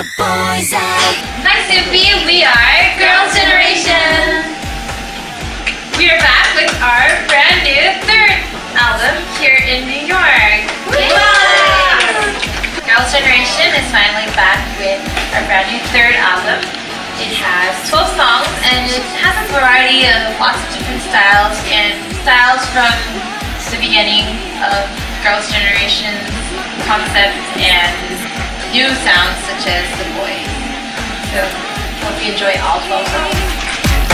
the boys out. Hi Soompi, we are Girls' Generation. We are back with our brand new third album here in New York. Girls' Generation is finally back with our brand new third album. It has 12 songs and it has a variety of lots of different styles and styles from the beginning of Girls' Generation's concept and new sounds such as The Boys. So, hope you enjoy all 12 songs.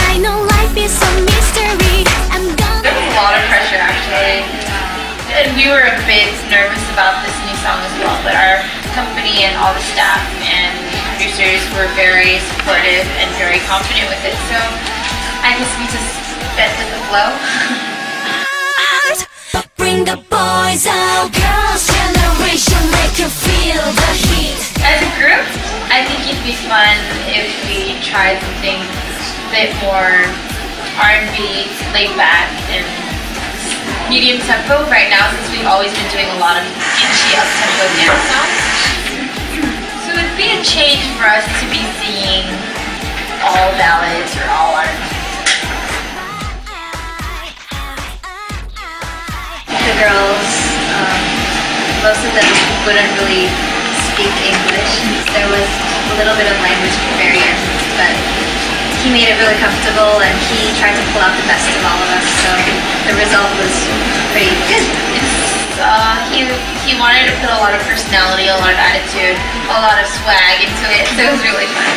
I know life is a mystery. I'm There was a lot of pressure actually. Uh, and we were a bit nervous about this new song as well, but our company and all the staff and producers were very supportive and very confident with it. So I guess we just went with the flow. Bring the boys out. Tried a bit more R&B, laid back, and medium tempo right now since we've always been doing a lot of itchy up tempo dance songs. So it'd be a change for us to be seeing all ballads or all R&B. the girls, um, most of them wouldn't really speak English. There was a little bit of language barrier, but he made it really comfortable and he tried to pull out the best of all of us. So the result was pretty good. It's, uh, he, he wanted to put a lot of personality, a lot of attitude, a lot of swag into it, so it was really fun.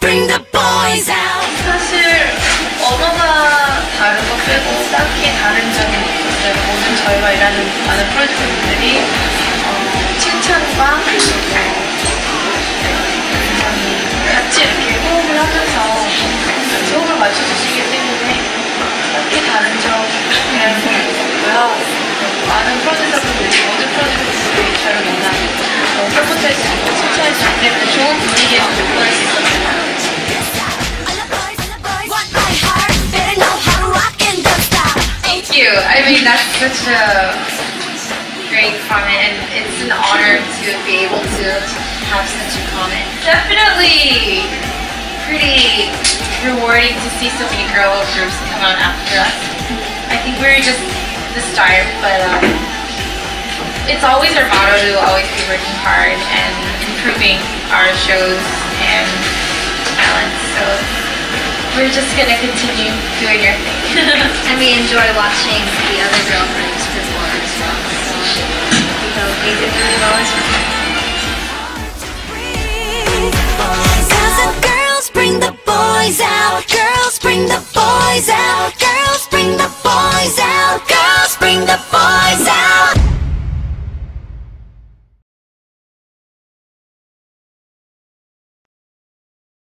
Bring the boys out. 사실 언어가 다른 것 빼고 딱히 다른 점이 없어요. 모든 저희가 일하는 많은 프로젝트들이 Thank you. I mean, that's such a great comment, and it's an honor to be able to have such a comment. Definitely pretty rewarding to see so many girl groups come out after us. I think we're just the start, but um, it's always our motto to always be working hard and improving our shows and talents. So we're just gonna continue doing our thing. And we enjoy watching the other girl groups perform as well. So we hope they did really well as well.